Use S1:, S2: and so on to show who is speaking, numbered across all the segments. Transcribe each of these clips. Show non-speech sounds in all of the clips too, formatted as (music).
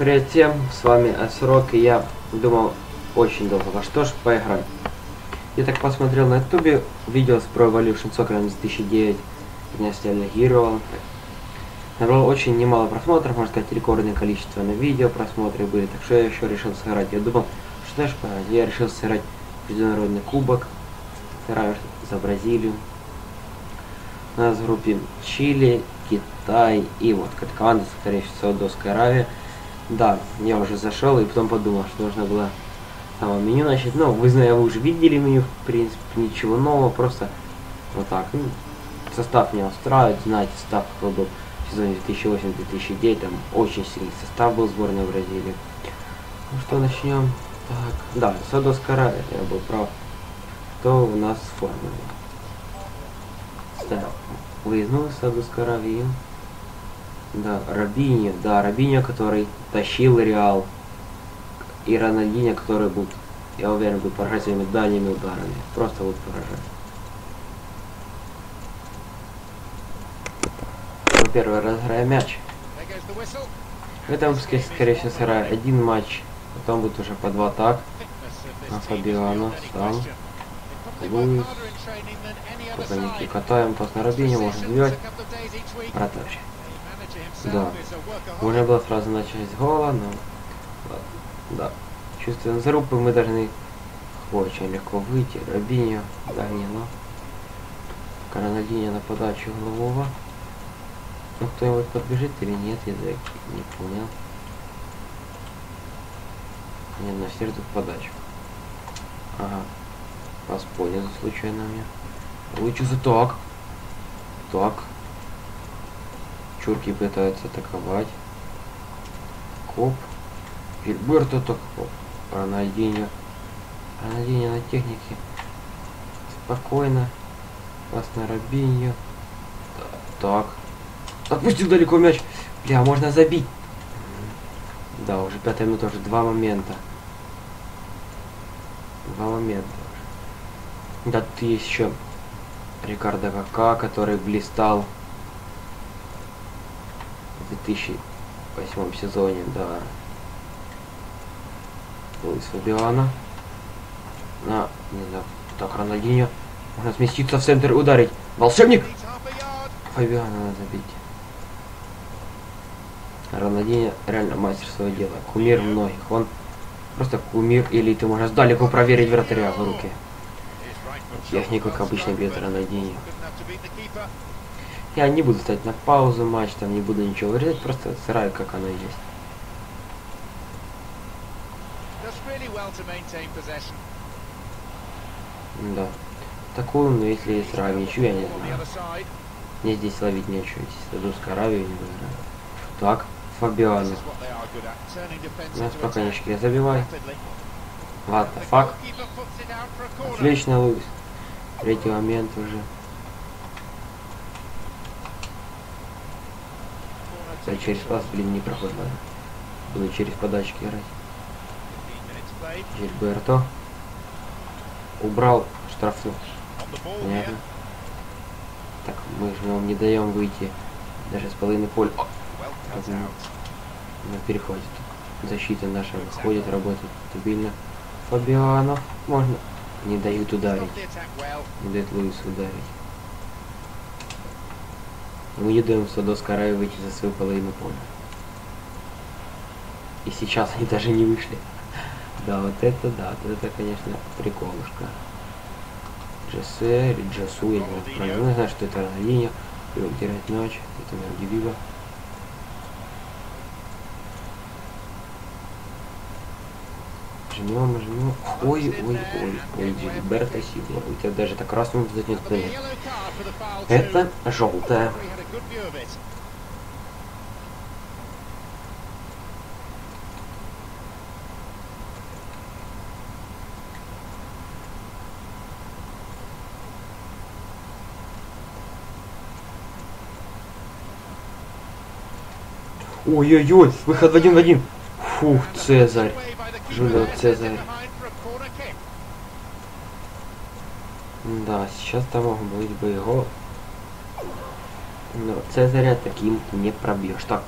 S1: Привет всем, с вами Асрок, и я думал очень долго, во что ж поиграть. Я так посмотрел на ютубе видео с Pro Evolution Soccer 2009, меня стилигировал. Набрал очень немало просмотров, можно сказать, рекордное количество на видео просмотры были, так что я еще решил сыграть. Я думал, что знаешь, поиграть? я решил сыграть международный кубок, сыграю за Бразилию. У нас в группе Чили, Китай и вот команда, скорее всего, Саудовская Аравия. Да, я уже зашел и потом подумал, что нужно было самое меню начать. Ну, вы знаете, вы уже видели меню, в принципе, ничего нового, просто вот так. Ну, состав меня устраивает, знаете, состав какой был в сезоне 2008-2009, там очень сильный состав был сборной Бразилии. Ну что, начнем. Так, да, Саудовская Аравия, я был прав. Кто у нас с формой? Так, выездную Саудовской Аравии. Да, Рабиньо, да, Рабиньо, который тащил Реал. И Рональдинho, который будет, я уверен, будет поражать своими дальними ударами. Просто будет поражать. Ну, первый разыграю мяч. В этом выпуске, скорее всего, сыграю один матч. Потом будет уже по два так. На Фабиано, сам. Луис. Не катаем, пас на Рабине, можно забивать. Вратарь. Да. Можно было сразу начать с гола, но... Да. Чувствуем зарубы, мы должны очень легко выйти. Рабиньо, да не, но... Коронадиньо на подачу голового. Ну кто-нибудь подбежит или нет, я не понял. Нет, на ждут подачу. Ага. Вас понял случайно мне. Что за так? Так. Чурки пытаются атаковать. Коп. Гильберто так коп. Рональдинho. Рональдинho на технике. Спокойно. Пас на Робиньо. Так. Отпустил далеко мяч. Бля, можно забить. Да, уже пятая минута, уже два момента. Два момента. Да, есть еще Рикардо Кака, который блистал 2008 сезоне, да. Луис Фабиано. На, не знаю, так, Рональдинho. Можно сместиться в центр и ударить. Волшебник! Фабиано надо забить. Рональдинho реально мастер своего дела. Кумир многих. Он просто кумир элиты. Можно сдалеку проверить вратаря в руки. Технику, как обычно, бьет Рональдинho. Я не буду ставить на паузу матч, там не буду ничего вырезать, просто сыраю, как оно есть. Да. Такую, но если есть ничего я не знаю. Мне здесь ловить нечего, здесь Саудовская Аравия не выиграю. Так, Фабиано. У нас по конечке забивай. What the fuck? Отлично, Луис. Третий момент уже. Да, через пас, блин, не проходит, ладно. Буду через подачки играть. Гильберто. Убрал штрафную. Понятно. Так, мы же вам не даем выйти даже с половины поля. На переходе. Защита наша выходит, работает стабильно. Фабиано. Можно. Не дают ударить. Не дают Луису ударить. Даем Садовской Аравии выйти за свою половину поля. И сейчас они даже не вышли. Да, вот это да, вот это, конечно, приколушка. Джессе или Джасу, я не знаю, знаю, что это Рональдинho. Привык терять мяч, это Мердивига. Жмем, жмем. Ой, ой, ой, ой, Гильберто Сильва. У тебя даже так красным нет. Это желтая. Ой-ой-ой, выход в один в один. Фух, Цезарь. Жулио Цезарь. Да, сейчас там мог быть бы его. Но Цезаря таким не пробьешь. Так.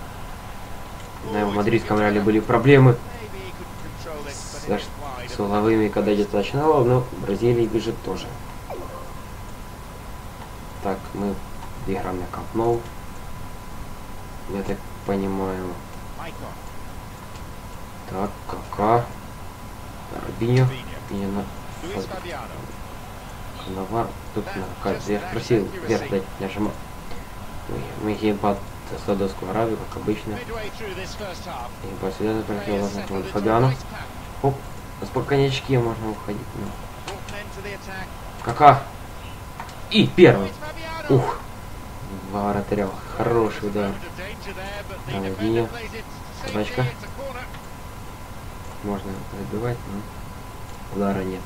S1: На в мадридском реале были проблемы с, с угловыми, когда идет начинало, но в Бразилии бежит тоже. Так, мы играем на Камп Я так понимаю. Так, кака. Рубиньо. На... Навар. Тут на как Я просил вверх дать нажимать. Мы, геймпад Садовскую Аравию, как обычно. По сюда пролетел возможно Фабиану. Оп, с коньячки можно уходить. Ну. Кака. И первый. Ух. Два вратаря. Хороший удар. Налогиня. Собачка. Можно забивать, но удара нет.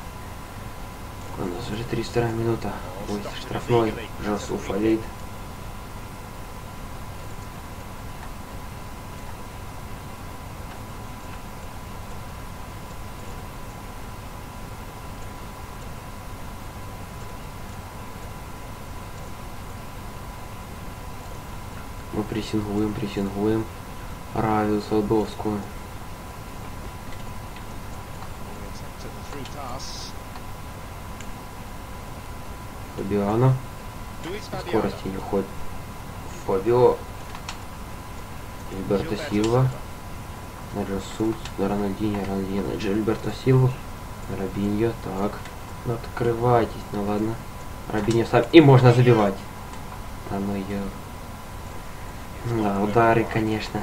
S1: У нас уже 32 минута. Ой, штрафной. Жасу фалит. Мы прессингуем, прессингуем. Равию Садовскую. Фабиано. Скорости не уходит. Фабио. Альберто Силва. Рональдине. Рональдине. На Джильберто Силву. Рабиньо. Так. Ну открывайтесь. Ну ладно. Рабиньо сам. И можно забивать. А ну я. Да, удары, конечно,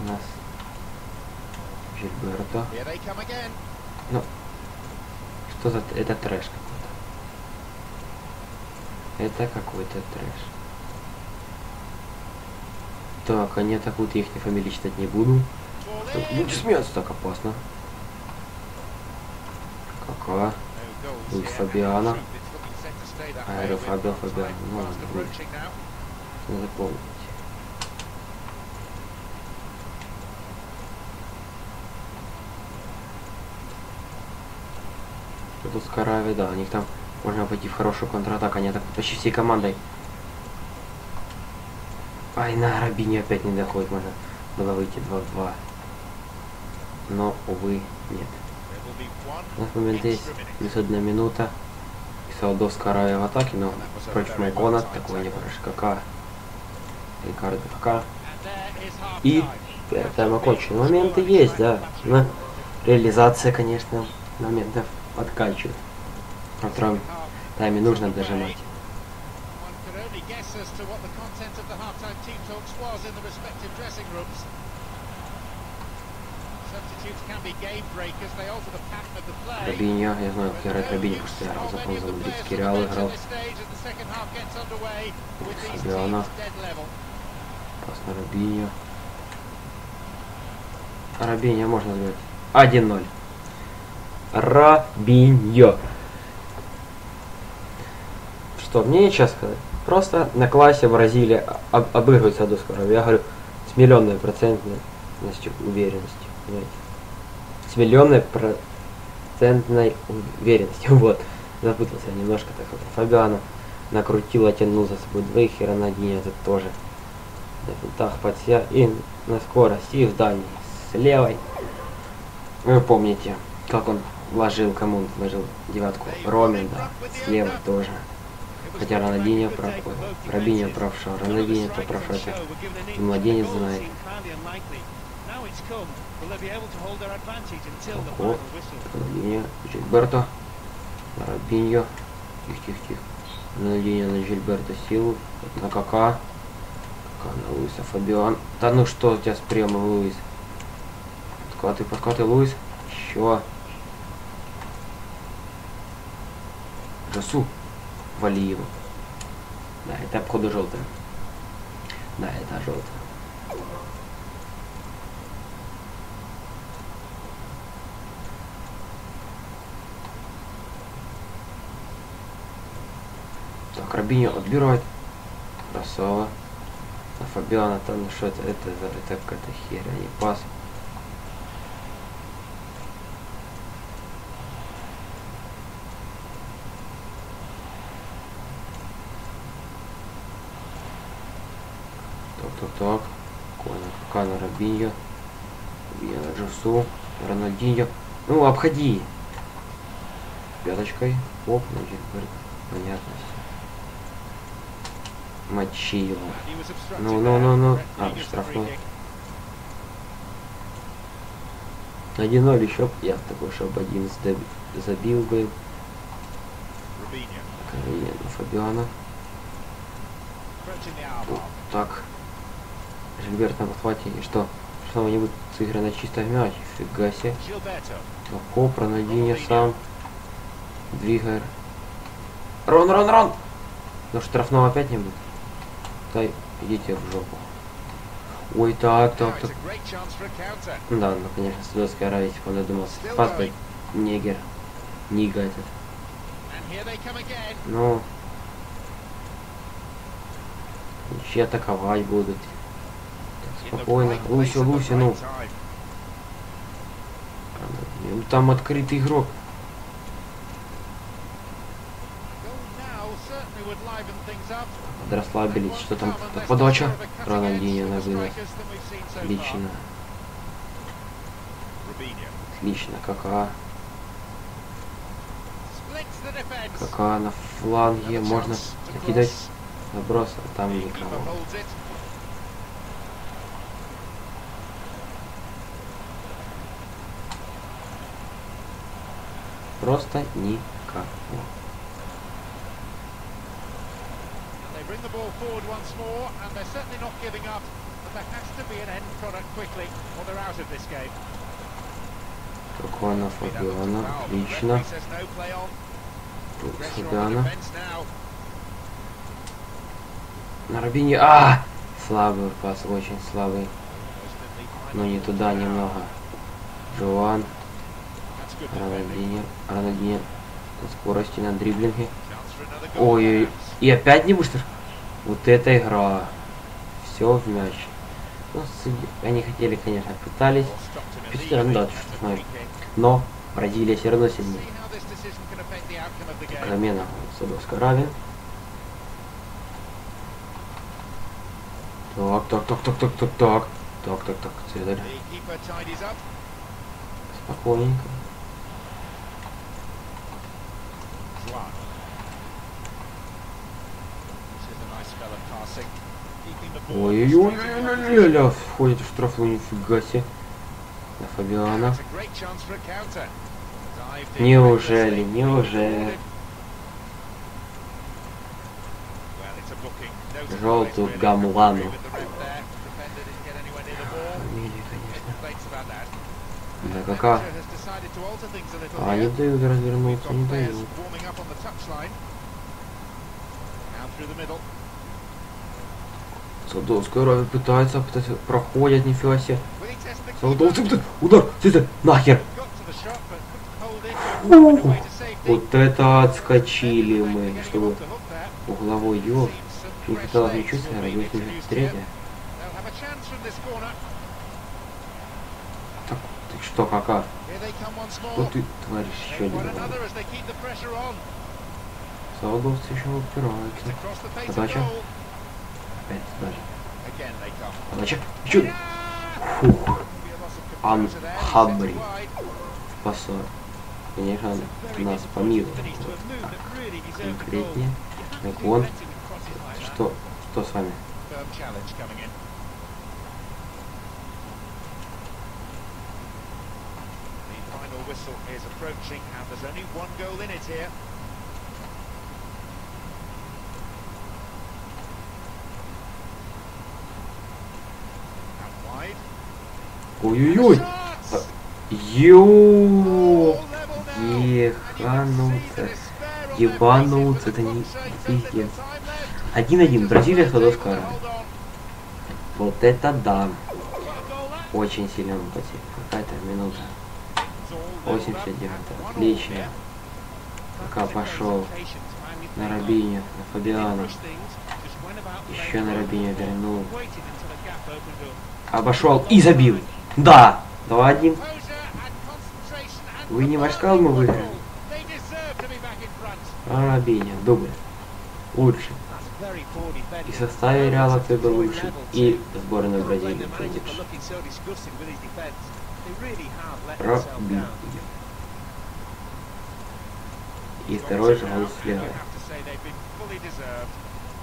S1: у нас. Жильберто. Ну, что за... Это трэш какой-то. Это какой-то трэш. Так, они атакуют, я их фамилии читать не буду. Будешь смеяться, так опасно. Кака. Луис Фабиана. Аэро Фабио Фабиано. Ну ладно, Надо помнить. Тут Скарави, да, у них там можно пойти в хорошую контратаку, они так почти всей командой. Ай, на Рабине опять не доходит, можно было выйти 2-2. Но, увы, нет. У нас момент есть, плюс одна минута. Салдо Скарави в атаке, но против Майкона такой не прошли. Кака. Рикардо Кака. И тайм окончен. Моменты есть, да. Но реализация, конечно, моментов подкачивает. На втором тайме нужно дожимать. Робиньо, я знаю, как играет Робиньо, потому что я играл за за мадридский Реал играл. Фабиано. Пас на Робиньо. Робиньо можно забить. 1-0. Рабиньо. Что, мне нечего сказать. Просто на классе Бразилия об обыгрывает Садовского. Я говорю, с миллионной процентностью уверенностью. Понимаете? С миллионной процентной уверенностью. (laughs) Вот. Запутался немножко так вот. Фабиано накрутил, оттянул за собой двоих, и Рональдини это тоже. На финтах под и на скорости, и в дальний. С левой. Вы помните, как он вложил, кому он вложил девятку? Ромин, да. Слева тоже. Хотя Рональдинho прав, Робиньо правша, Рональдинho-то правша, это младенец знает. Ого, Рональдинho, Жильберто, Робиньо, тихо-тихо-тихо. Рональдинho на Жильберто силу, на Кака, Кака на Луиса Фабиан. Да ну что у тебя с приемом, Луис? Подкаты, подкаты, Луис. Еще. Жасу. Вали его. Да, это обходу желтая. Да, это желтая. Так, Рабиньо отбирает. Красава. А Фабиана там, что это, это, это какая-то херня, не пас. На Джусу. Рональдиньо. Ну, обходи. Пяточкой. Оп, на Гильберт. Понятно. Мочи его. Ну, ну, ну, ну. А, штрафной. 1-0 еще. Я такой, чтобы 11 доб- забил бы. Каролина Фабиана. Вот так. Жильберт на подхвате. И что? Что-нибудь сыграно чисто в мяч. Фига себе. Легко, Рональдинho сам. Двигает. Рон, Рон, Рон! Ну штрафного опять не будет. Да идите в жопу. Ой, так, так, так. Да, ну конечно, Судовская Аравия, типа, он додумался. Пас негер. Нига этот. Ну. Еще атаковать будут. Спокойно. Луси, Луси, ну. Ну, Там открытый игрок. Расслабились. Что там? Подача. Рональдинho на вынос. Отлично. Отлично. Кака. Кака на фланге. Можно кидать. Заброс, а там никого.
S2: Game.
S1: Какого на Фабиана. Отлично. Тут Фабиана. На Рабине. А! Слабый пас, очень слабый. Но не туда немного. Жуан. Рональдинho. На скорости, на дриблинге. Ой, и опять не быстро. Вот это игра. Все в мяч. Ну, они хотели, конечно, пытались.
S2: Lead,
S1: да, что знаю. Но Бразилия все равно сильнее. Замена Садовской Аравии. Так, так, так, так, так, так, так. Так, так, так, Цезарь. Спокойненько.
S2: Opposition.
S1: ля-ля-ля, входит в штрафную, нифига себе. На Фабиана.
S2: That's a great chance a little
S1: А, не дают развернуться, не дают. Садовская Аравия пытается, пытается, проходят, нифига себе.
S2: Keeper?
S1: пыта- удар, Цезарь, нахер. Фу. Вот это отскочили мы, чтобы угловой ёб. Не
S2: legs
S1: ничего
S2: introduced here.
S1: третья. Что, кака?
S2: More.
S1: ты творишь еще один? Саудовцы еще упираются. Подача. Опять
S2: come.
S1: Подача. Еще. Фух,
S2: Be a loss of
S1: Ан
S2: composure there. He sent
S1: Хабри.
S2: it wide.
S1: спасает. Конечно, нас
S2: to
S1: Вот. Конкретнее. Так
S2: that.
S1: Что? Что с вами?
S2: Firm challenge coming in. The final whistle is approaching, and there's only one goal in it here.
S1: Ой-ой-ой. Ё! Ебануться,
S2: faces
S1: это не пиздец.
S2: little time left.
S1: Один-один. Бразилия,
S2: on.
S1: Вот это да. Очень сильно мы потеряли. Какая-то минута.
S2: It's all leveled up
S1: 89
S2: at one all
S1: Отлично. Пока пошел. На Рабине, на Фабиана. Еще на Рабине вернул. Обошел и забил. Да! 2-1. Вы не ваш сказал, мы выиграем. А Рабиня, дубль. Лучше. И в составе Реала ты был лучше. И сборная Бразилии.
S2: They really have let themselves
S1: Пробил
S2: down.
S1: ее. И второй же гол
S2: Now,
S1: с
S2: you
S1: левой.
S2: have to say they've been fully deserved.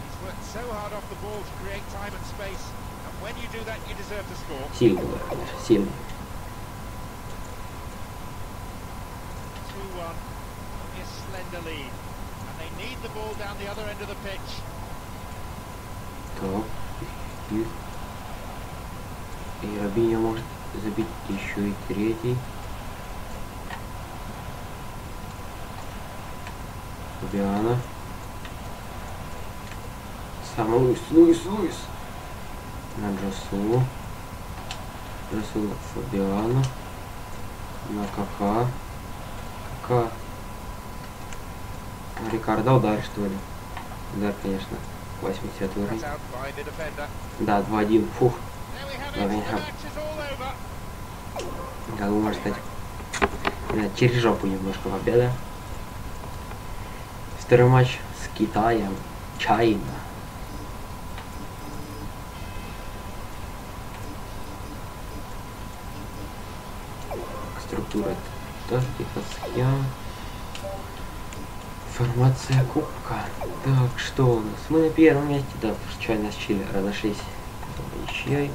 S2: He's worked so hard off the ball to create time and space, and when you do that, you deserve to score.
S1: Сильный удар, конечно, сильный.
S2: 2-1, only a slender lead, and they need the ball down the other end of the pitch.
S1: Так. И, и Робиньо может забить еще и третий. Фабиано. Сам Луис, Луис, Луис. На Джасу. Джасу на Фабиано. На Кака. Кака. Рикардо удар, что ли? Удар, конечно. 80 уровень. Да, 2-1. Фух. Давай, Да, можно сказать, через жопу немножко победа. Второй матч с Китаем. Чайна. Структура тактика, схема. Формация кубка. Так, что у нас? Мы на первом месте, да, Чайна с Чили разошлись. Ничьей.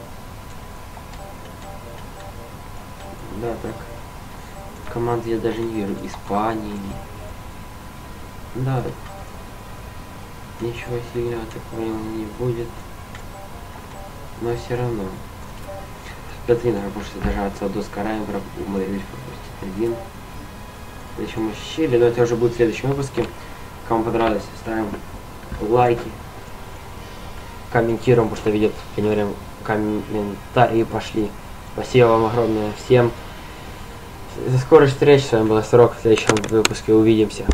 S1: Да, так. Команд я даже не верю. Испании. Да. Ничего сильного так понял не будет. Но все равно. Что даже отца до Скарая умудрились пропустить один. Мы щели, но это уже будет в следующем выпуске. Кому понравилось, ставим лайки. Комментируем, потому что видят, я комментарии пошли. Спасибо вам огромное всем. До скорых встреч. С вами был Срок. В следующем выпуске увидимся.